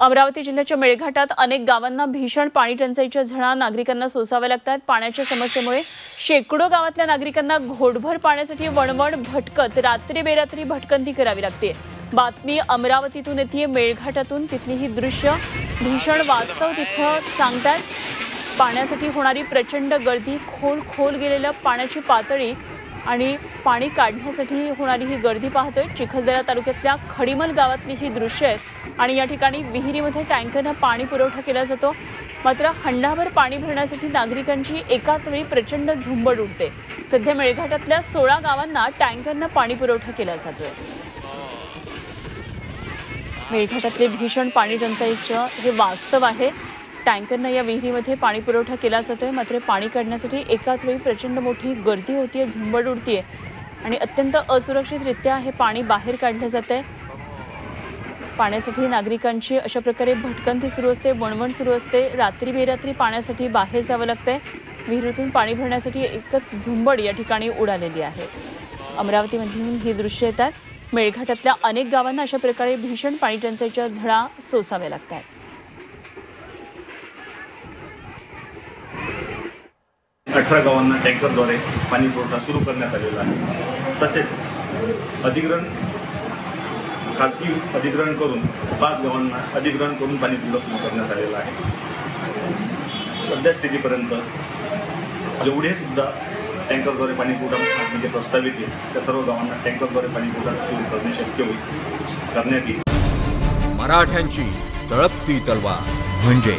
अमरावती जिल्ह्याच्या मेळघाटात अनेक गावांना भीषण पाणी टंचाईच्या झळा नागरिकांना सोसाव्या लागतात. पाण्याच्या समस्येमुळे शेकडो गावातल्या नागरिकांना घोटभर पाण्यासाठी वणवण भटकत रात्री बेरात्री भटकंती करावी लागते. बातमी अमरावतीतून येते मेळघाटातून तिथली ही दृश्य भीषण वास्तव. तिथं सांगतात पाण्यासाठी होणारी प्रचंड गर्दी खोल खोल गेलेलं पाण्याची पातळी आणि पाणी काढण्यासाठी होणारी ही गर्दी पाहतोय. चिखलदरा तालुक्यातल्या खडीमल गावातली ही दृश्य आहेत आणि या ठिकाणी विहिरीमध्ये टँकरनं पाणी पुरवठा केला जातो. मात्र हंडाभर पाणी भरण्यासाठी नागरिकांची एकाच वेळी प्रचंड झुंबड उडते. सध्या मेळघाटातल्या सोळा गावांना टँकरनं पाणी पुरवठा केला जातोय. मेळघाटातले भीषण पाणी टंचाईचं हे वास्तव आहे. टँकरनं या विहिरीमध्ये पाणी पुरवठा केला जातोय. मात्र पाणी काढण्यासाठी एकाच वेळी प्रचंड मोठी गर्दी होतीये झुंबड उडतीये आणि अत्यंत असुरक्षितरित्या हे पाणी बाहेर काढलं जात आहे पाण्यासाठी नागरिकांची अशा प्रकारे भटकंती सुरू असते वणवण सुरू असते. रात्री बेरात्री पाण्यासाठी बाहेर जावं लागतंय. विहिरीतून पाणी भरण्यासाठी एकच झुंबड या ठिकाणी उडालेली आहे. अमरावतीमधून ही दृश्य येतात. मेळघाटातल्या अनेक गावांना अशा प्रकारे भीषण पाणी टंचाईच्या झळा सोसाव्या लागत आहेत अठरा गावांना टँकरद्वारे पाणी पुरवठा सुरू करण्यात आलेला आहे. तसेच अधिग्रहण खाजगी अधिग्रहण करून पाच गावांना अधिग्रहण करून पाणी पुरवठा सुरू करण्यात आलेला आहे. सध्या स्थितीपर्यंत जेवढे सुद्धा टँकरद्वारे पाणी पुरवठा म्हणजे प्रस्तावित येईल त्या सर्व गावांना टँकरद्वारे पाणी पुरवठा सुरू करणे शक्य होईल करण्यात येईल. मराठ्यांची तळपती तलवार म्हणजे